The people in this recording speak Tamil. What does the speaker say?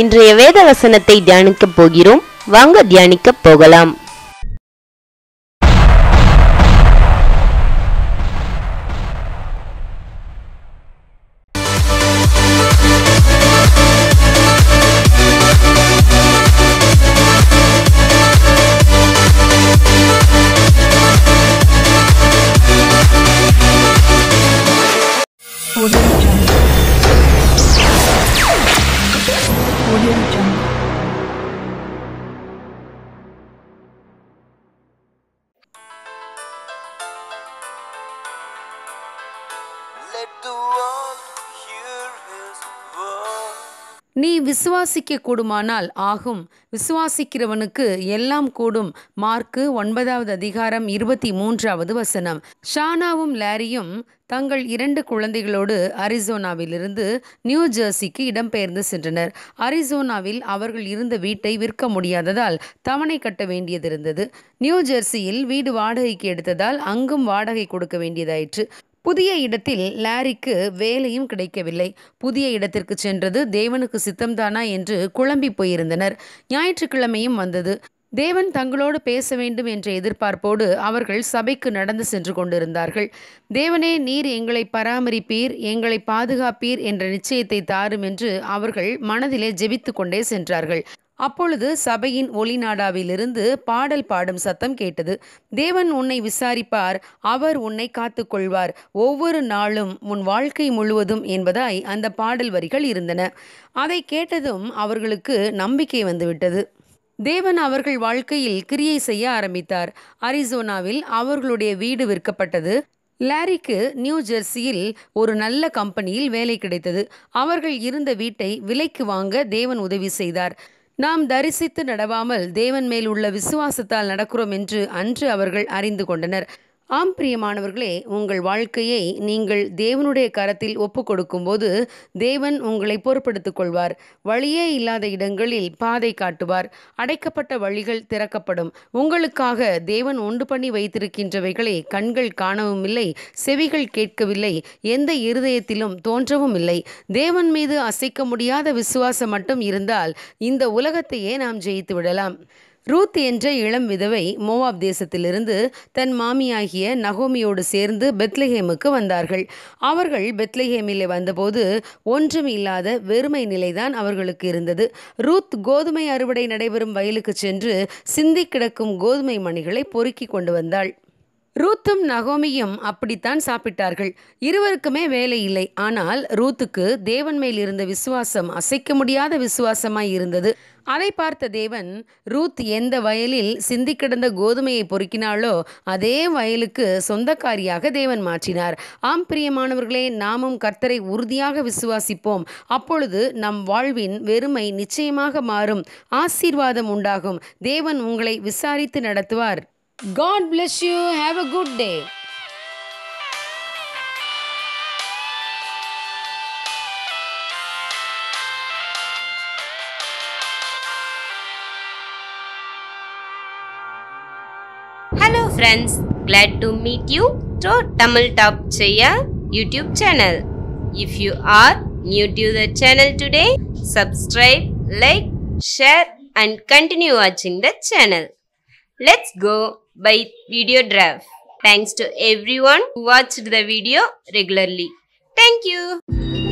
இன்றைய வேத வசனத்தை தியானிக்கப் போகிறோம். வாங்க தியானிக்கப் போகலாம். Audio நீ விசுவாசிக்க கூடுமானால் ஆகும். விசுவாசிக்கிறவனுக்கு எல்லாம் கூடும். மார்க்கு ஒன்பதாவது அதிகாரம் இருபத்தி மூன்றாவது வசனம். ஷானாவும் லாரியும் தங்கள் இரண்டு குழந்தைகளோடு அரிசோனாவிலிருந்து நியூ ஜெர்சிக்கு இடம்பெயர்ந்து சென்றனர். அரிசோனாவில் அவர்கள் இருந்த வீட்டை விற்க முடியாததால் தவணை கட்ட வேண்டியதிருந்தது. நியூ ஜெர்சியில் வீடு வாடகைக்கு எடுத்ததால் அங்கும் வாடகை கொடுக்க வேண்டியதாயிற்று. புதிய இடத்தில் லாரிக்கு வேலையும் கிடைக்கவில்லை. புதிய இடத்திற்கு சென்றது தேவனுக்கு சித்தம்தானா என்று குழம்பி போயிருந்தனர். ஞாயிற்றுக்கிழமையும் வந்தது. தேவன் தங்களோடு பேச வேண்டும் என்ற எதிர்பார்ப்போடு அவர்கள் சபைக்கு நடந்து சென்று கொண்டிருந்தார்கள். தேவனே நீர் எங்களை பராமரிப்பீர் எங்களை பாதுகாப்பீர் என்ற நிச்சயத்தை தாரும் என்று அவர்கள் மனதிலே ஜெபித்து கொண்டே சென்றார்கள். அப்பொழுது சபையின் ஒளிநாடாவிலிருந்து பாடல் பாடும் சத்தம் கேட்டது. தேவன் உன்னை விசாரிப்பார் அவர் உன்னை காத்துக்கொள்வார். ஒவ்வொரு நாளும் உன் வாழ்க்கை முழுவதும் என்பதாய் அந்த பாடல் வரிகள் இருந்தன. அதை கேட்டதும் அவர்களுக்கு நம்பிக்கை வந்துவிட்டது. தேவன் அவர்கள் வாழ்க்கையில் கிரியை செய்ய ஆரம்பித்தார். அரிசோனாவில் அவர்களுடைய வீடு விற்கப்பட்டது. லாரிக்கு நியூ ஜெர்சியில் ஒரு நல்ல கம்பெனியில் வேலை கிடைத்தது. அவர்கள் இருந்த வீட்டை விலைக்கு வாங்க தேவன் உதவி செய்தார். நாம் தரிசித்து நடவாமல் தேவன் மேல் உள்ள விசுவாசத்தால் நடக்கிறோம் என்று அன்று அவர்கள் அறிந்து கொண்டனர். ஆம் பிரியமானவர்களே உங்கள் வாழ்க்கையை நீங்கள் தேவனுடைய கரத்தில் ஒப்பு கொடுக்கும்போது தேவன் உங்களை பொறுப்படுத்திக் கொள்வார் வழியே இல்லாத இடங்களில் பாதை காட்டுவார். அடைக்கப்பட்ட வழிகள் திறக்கப்படும். உங்களுக்காக தேவன் உண்டு பண்ணி வைத்திருக்கின்றவைகளை கண்கள் காணவும் இல்லை செவிகள் கேட்கவில்லை எந்த இருதயத்திலும் தோன்றவும் இல்லை. தேவன் மீது அசைக்க முடியாத விசுவாசம் மட்டும் இருந்தால் இந்த உலகத்தையே நாம் ஜெயித்து விடலாம். ரூத் என்ற இளம் விதவை மோவாப் தேசத்திலிருந்து தன் மாமியாகிய நகோமியோடு சேர்ந்து பெத்லஹேமுக்கு வந்தார்கள். அவர்கள் பெத்லஹேமிலே வந்தபோது ஒன்றும் இல்லாத வெறுமை நிலைதான் அவர்களுக்கு இருந்தது. ரூத் கோதுமை அறுவடை நடைபெறும் வயலுக்கு சென்று சிந்தி கிடக்கும் கோதுமை மணிகளை பொறுக்கி கொண்டு வந்தாள். ரூத்தும் நகோமியும் அப்படித்தான் சாப்பிட்டார்கள். இருவருக்குமே வேலை இல்லை. ஆனால் ரூத்துக்கு தேவன் மேல் இருந்த விசுவாசம் அசைக்க முடியாத விசுவாசமாய் இருந்தது. அதை பார்த்த தேவன் ரூத் எந்த வயலில் சிந்தி கிடந்த கோதுமையை பொறுக்கினாளோ அதே வயலுக்கு சொந்தக்காரியாக தேவன் மாற்றினார். ஆம் பிரியமானவர்களே நாமும் கர்த்தரை உறுதியாக விசுவாசிப்போம். அப்பொழுது நம் வாழ்வின் வெறுமை நிச்சயமாக மாறும். ஆசீர்வாதம் உண்டாகும். தேவன் உங்களை விசாரித்து நடத்துவார். God bless you. Have a good day. Hello friends, glad to meet you through Tamil Top Chaya YouTube channel. If you are new to the channel today, subscribe, like, share and continue watching the channel. Let's go by video draft. Thanks to everyone who watched the video regularly. Thank you.